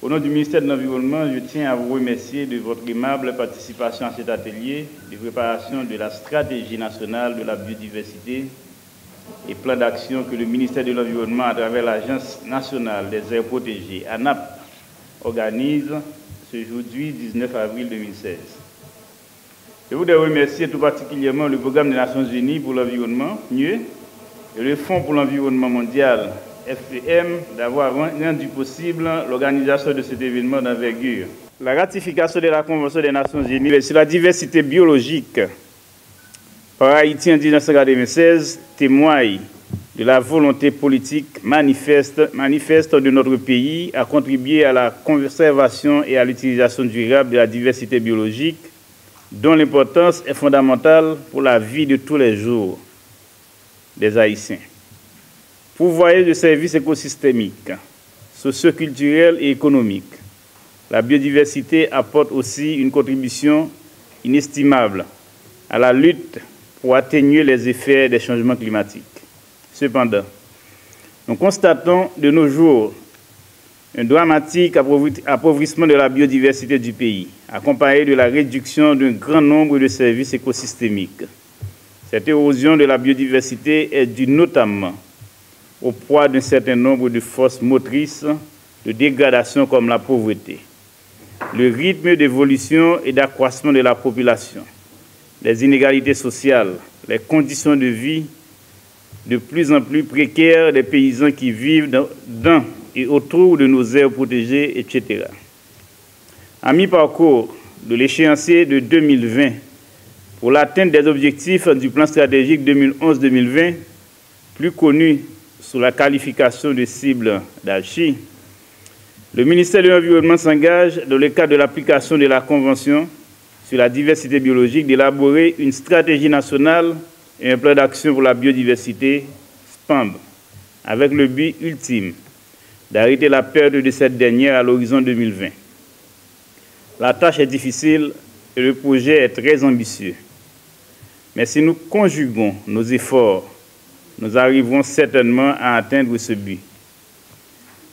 Au nom du ministère de l'Environnement, je tiens à vous remercier de votre aimable participation à cet atelier de préparation de la stratégie nationale de la biodiversité et plan d'action que le ministère de l'Environnement, à travers l'Agence nationale des aires protégées, ANAP, organise ce jeudi 19 avril 2016. Je voudrais remercier tout particulièrement le Programme des Nations Unies pour l'environnement, mieux, et le Fonds pour l'environnement mondial, FPM d'avoir rendu possible l'organisation de cet événement d'envergure. La ratification de la Convention des Nations Unies sur la diversité biologique par Haïti en 1996 témoigne de la volonté politique manifeste, manifeste de notre pays à contribuer à la conservation et à l'utilisation durable de la diversité biologique, dont l'importance est fondamentale pour la vie de tous les jours des Haïtiens pourvoyer de services écosystémiques, socioculturels et économiques. La biodiversité apporte aussi une contribution inestimable à la lutte pour atténuer les effets des changements climatiques. Cependant, nous constatons de nos jours un dramatique appauvrissement de la biodiversité du pays, accompagné de la réduction d'un grand nombre de services écosystémiques. Cette érosion de la biodiversité est due notamment au poids d'un certain nombre de forces motrices de dégradation comme la pauvreté, le rythme d'évolution et d'accroissement de la population, les inégalités sociales, les conditions de vie de plus en plus précaires des paysans qui vivent dans et autour de nos aires protégées, etc. À mi-parcours de l'échéancier de 2020 pour l'atteinte des objectifs du plan stratégique 2011-2020, plus connu sous la qualification de cible d'Alchi, le ministère de l'Environnement s'engage, dans le cadre de l'application de la Convention sur la diversité biologique, d'élaborer une stratégie nationale et un plan d'action pour la biodiversité, SPAMB, avec le but ultime d'arrêter la perte de cette dernière à l'horizon 2020. La tâche est difficile et le projet est très ambitieux. Mais si nous conjuguons nos efforts nous arriverons certainement à atteindre ce but.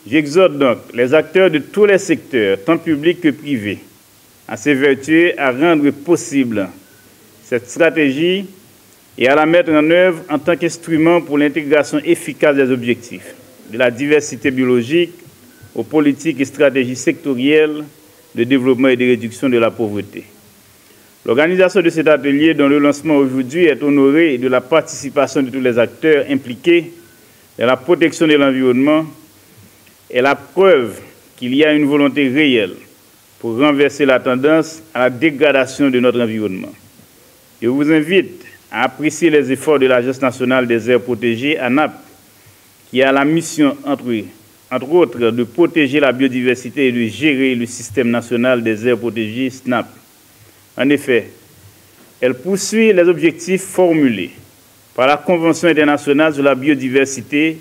J'exhorte donc les acteurs de tous les secteurs, tant publics que privés, à s'évertuer à rendre possible cette stratégie et à la mettre en œuvre en tant qu'instrument pour l'intégration efficace des objectifs de la diversité biologique aux politiques et stratégies sectorielles de développement et de réduction de la pauvreté. L'organisation de cet atelier, dont le lancement aujourd'hui est honoré de la participation de tous les acteurs impliqués dans la protection de l'environnement, est la preuve qu'il y a une volonté réelle pour renverser la tendance à la dégradation de notre environnement. Je vous invite à apprécier les efforts de l'Agence nationale des aires protégées, ANAP, qui a la mission, entre, entre autres, de protéger la biodiversité et de gérer le système national des aires protégées, SNAP. En effet, elle poursuit les objectifs formulés par la Convention internationale sur la biodiversité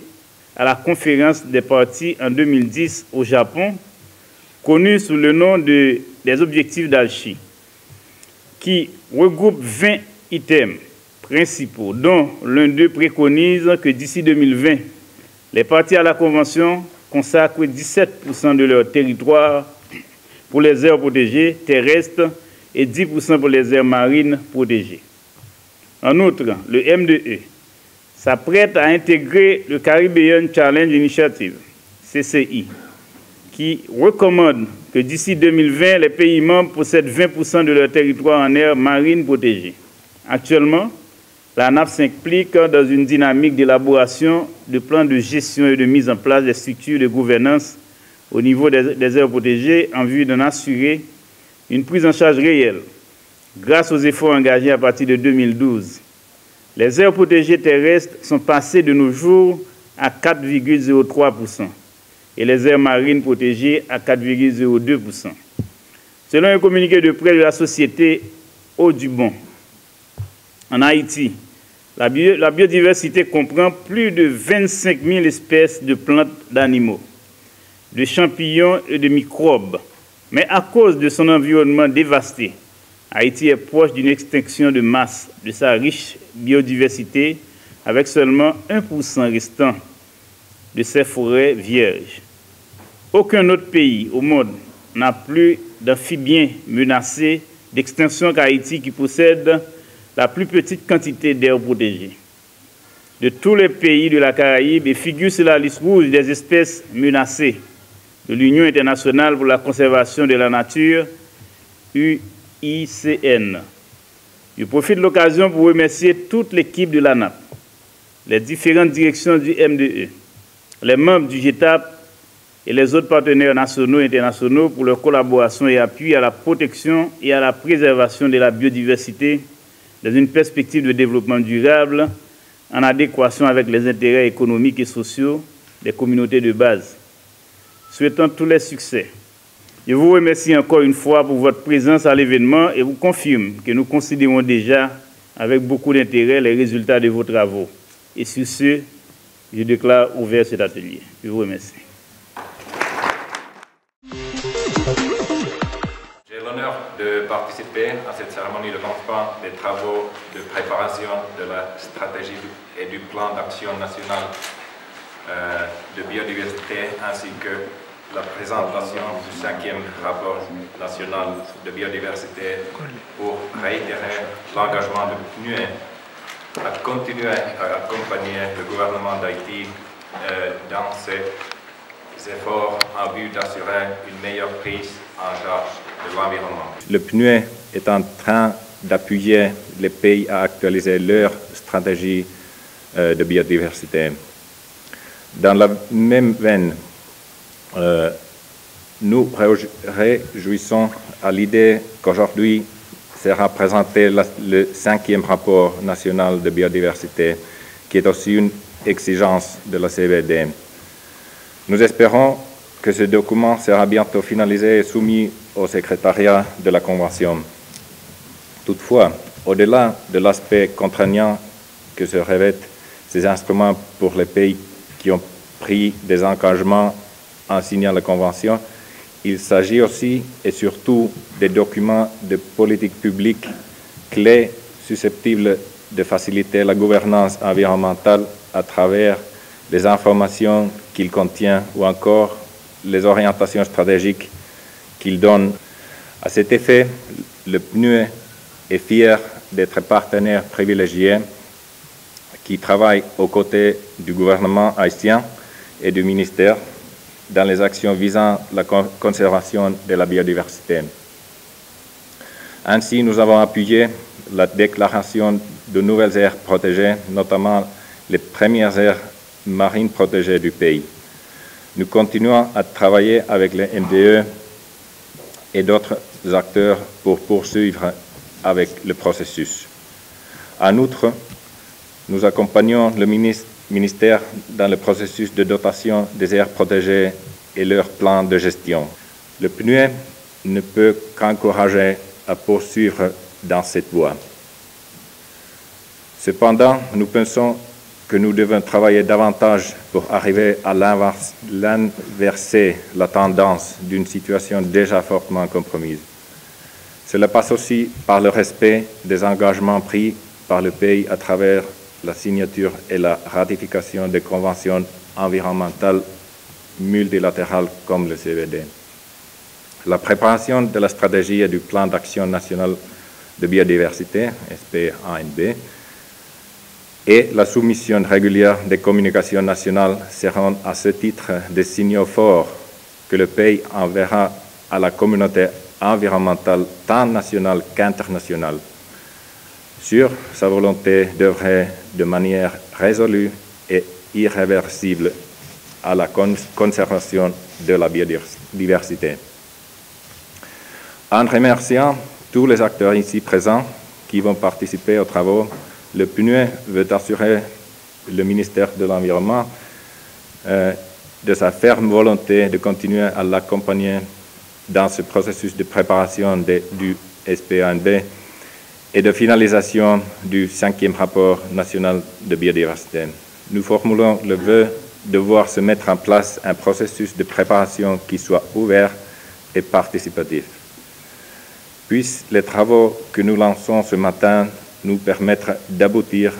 à la conférence des parties en 2010 au Japon, connue sous le nom de, des objectifs d'Alchi, qui regroupe 20 items principaux, dont l'un d'eux préconise que d'ici 2020, les parties à la Convention consacrent 17% de leur territoire pour les aires protégées terrestres et 10% pour les aires marines protégées. En outre, le MDE s'apprête à intégrer le Caribbean Challenge Initiative, CCI, qui recommande que d'ici 2020, les pays membres possèdent 20% de leur territoire en aires marines protégées. Actuellement, la NAP s'implique dans une dynamique d'élaboration de plans de gestion et de mise en place des structures de gouvernance au niveau des, des aires protégées en vue d'en assurer une prise en charge réelle grâce aux efforts engagés à partir de 2012. Les aires protégées terrestres sont passées de nos jours à 4,03% et les aires marines protégées à 4,02%. Selon un communiqué de près de la société Audubon, en Haïti, la biodiversité comprend plus de 25 000 espèces de plantes, d'animaux, de champignons et de microbes mais à cause de son environnement dévasté, Haïti est proche d'une extinction de masse de sa riche biodiversité avec seulement 1% restant de ses forêts vierges. Aucun autre pays au monde n'a plus d'amphibiens menacés d'extinction qu'Haïti qui possède la plus petite quantité d'air protégé. De tous les pays de la Caraïbe et figure sur la liste rouge des espèces menacées de l'Union internationale pour la conservation de la nature, UICN. Je profite de l'occasion pour remercier toute l'équipe de l'ANAP, les différentes directions du MDE, les membres du GETAP et les autres partenaires nationaux et internationaux pour leur collaboration et appui à la protection et à la préservation de la biodiversité dans une perspective de développement durable en adéquation avec les intérêts économiques et sociaux des communautés de base. Souhaitant tous les succès. Je vous remercie encore une fois pour votre présence à l'événement et vous confirme que nous considérons déjà avec beaucoup d'intérêt les résultats de vos travaux. Et sur ce, je déclare ouvert cet atelier. Je vous remercie. de participer à cette cérémonie de lancement des travaux de préparation de la stratégie et du plan d'action national euh, de biodiversité ainsi que la présentation du cinquième rapport national de biodiversité pour réitérer l'engagement de PNUE à continuer à accompagner le gouvernement d'Haïti euh, dans ses efforts en vue d'assurer une meilleure prise en charge le PNUE est en train d'appuyer les pays à actualiser leur stratégie euh, de biodiversité. Dans la même veine, euh, nous réjouissons à l'idée qu'aujourd'hui sera présenté le cinquième rapport national de biodiversité, qui est aussi une exigence de la CBD. Nous espérons que ce document sera bientôt finalisé et soumis au secrétariat de la Convention. Toutefois, au-delà de l'aspect contraignant que se revêtent ces instruments pour les pays qui ont pris des engagements en signant la Convention, il s'agit aussi et surtout des documents de politique publique clés susceptibles de faciliter la gouvernance environnementale à travers les informations qu'il contient ou encore les orientations stratégiques qu'il donne. À cet effet, le PNUE est fier d'être partenaire privilégié qui travaille aux côtés du gouvernement haïtien et du ministère dans les actions visant la conservation de la biodiversité. Ainsi, nous avons appuyé la déclaration de nouvelles aires protégées, notamment les premières aires marines protégées du pays. Nous continuons à travailler avec les MDE et d'autres acteurs pour poursuivre avec le processus. En outre, nous accompagnons le ministère dans le processus de dotation des aires protégées et leur plan de gestion. Le PNUE ne peut qu'encourager à poursuivre dans cette voie. Cependant, nous pensons que nous devons travailler davantage pour arriver à l'inverser la tendance d'une situation déjà fortement compromise. Cela passe aussi par le respect des engagements pris par le pays à travers la signature et la ratification des conventions environnementales multilatérales comme le CVD. La préparation de la stratégie et du plan d'action national de biodiversité, SPANB, et la soumission régulière des communications nationales seront à ce titre des signaux forts que le pays enverra à la communauté environnementale tant nationale qu'internationale sur sa volonté d'œuvrer de manière résolue et irréversible à la conservation de la biodiversité. En remerciant tous les acteurs ici présents qui vont participer aux travaux, le PNUE veut assurer le ministère de l'Environnement euh, de sa ferme volonté de continuer à l'accompagner dans ce processus de préparation du SPANB et de finalisation du cinquième rapport national de biodiversité. Nous formulons le vœu de voir se mettre en place un processus de préparation qui soit ouvert et participatif. Puissent les travaux que nous lançons ce matin nous permettre d'aboutir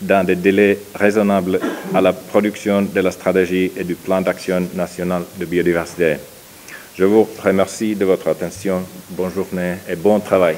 dans des délais raisonnables à la production de la stratégie et du plan d'action national de biodiversité. Je vous remercie de votre attention. Bonne journée et bon travail.